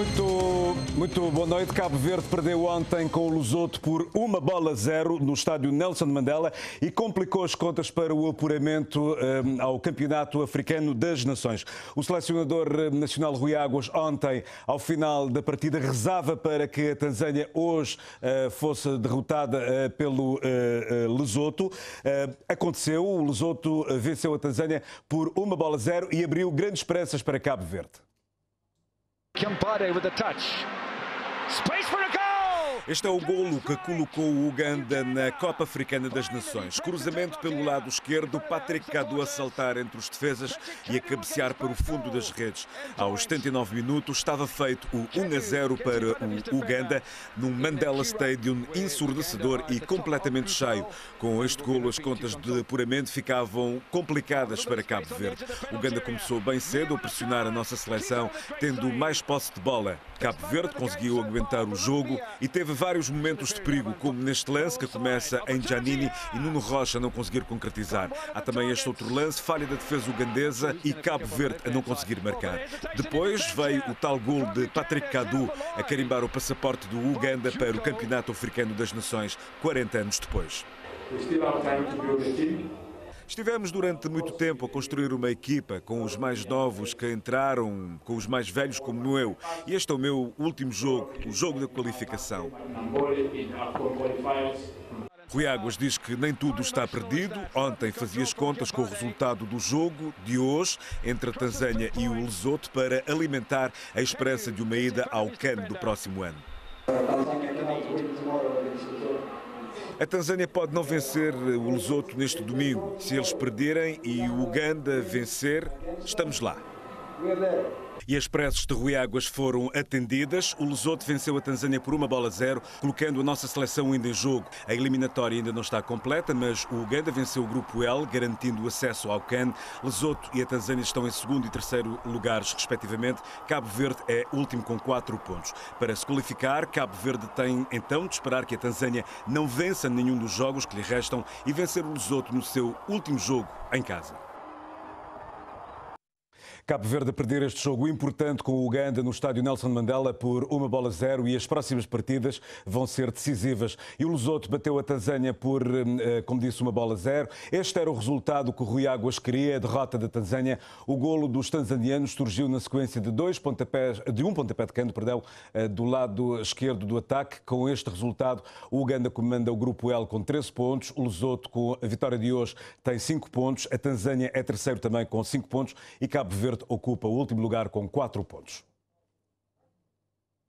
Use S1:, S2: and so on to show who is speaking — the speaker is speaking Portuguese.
S1: Muito, muito boa noite. Cabo Verde perdeu ontem com o Lusoto por uma bola zero no estádio Nelson Mandela e complicou as contas para o apuramento um, ao Campeonato Africano das Nações. O selecionador eh, nacional Rui Águas ontem, ao final da partida, rezava para que a Tanzânia hoje uh, fosse derrotada pelo Lesoto. aconteceu, o Lesoto venceu a Tanzânia por uma bola zero e abriu grandes esperanças para Cabo Verde. Kimpade with the touch. Space for a goal! Este é o golo que colocou o Uganda na Copa Africana das Nações. Cruzamento pelo lado esquerdo, Patrick Cadu a saltar entre os defesas e a cabecear para o fundo das redes. Aos 79 minutos estava feito o 1 a 0 para o Uganda num Mandela Stadium ensurdecedor e completamente cheio. Com este golo as contas de apuramento ficavam complicadas para Cabo Verde. O Uganda começou bem cedo a pressionar a nossa seleção, tendo mais posse de bola. Cabo Verde conseguiu aguentar o jogo e teve vários momentos de perigo, como neste lance que começa em Giannini e Nuno Rocha não conseguir concretizar. Há também este outro lance, falha da defesa ugandesa e Cabo Verde a não conseguir marcar. Depois veio o tal gol de Patrick Cadu a carimbar o passaporte do Uganda para o Campeonato Africano das Nações, 40 anos depois. Estivemos durante muito tempo a construir uma equipa com os mais novos que entraram, com os mais velhos como eu. E este é o meu último jogo, o jogo da qualificação. Rui Águas diz que nem tudo está perdido. Ontem fazia as contas com o resultado do jogo de hoje entre a Tanzânia e o Lesoto para alimentar a esperança de uma ida ao CAN do próximo ano. A Tanzânia pode não vencer o Lesoto neste domingo. Se eles perderem e o Uganda vencer, estamos lá e as preces de Rui Águas foram atendidas. O Lesoto venceu a Tanzânia por uma bola a zero, colocando a nossa seleção ainda em jogo. A eliminatória ainda não está completa, mas o Uganda venceu o grupo L, garantindo o acesso ao CAN. Lesoto e a Tanzânia estão em segundo e terceiro lugares, respectivamente. Cabo Verde é último com quatro pontos. Para se qualificar, Cabo Verde tem então de esperar que a Tanzânia não vença nenhum dos jogos que lhe restam e vencer o Lesoto no seu último jogo em casa. Cabo Verde a perder este jogo importante com o Uganda no estádio Nelson Mandela por uma bola zero e as próximas partidas vão ser decisivas. E o Lesoto bateu a Tanzânia por, eh, como disse, uma bola zero. Este era o resultado que o Rui Águas queria, a derrota da Tanzânia. O golo dos tanzanianos surgiu na sequência de dois pontapés, de um pontapé de canto, perdão, eh, do lado esquerdo do ataque. Com este resultado, o Uganda comanda o grupo L com 13 pontos. O Lesoto, com a vitória de hoje, tem 5 pontos. A Tanzânia é terceiro também com 5 pontos e Cabo Verde ocupa o último lugar com 4 pontos.